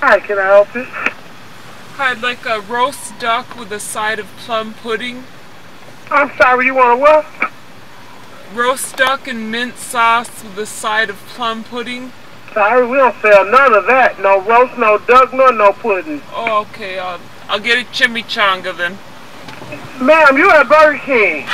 Hi, can I help you? I'd like a roast duck with a side of plum pudding. I'm sorry, you want a what? Roast duck and mint sauce with a side of plum pudding. Sorry, we don't sell none of that. No roast, no duck, nor no pudding. Oh, okay. I'll, I'll get a chimichanga then. Ma'am, you at Burger King.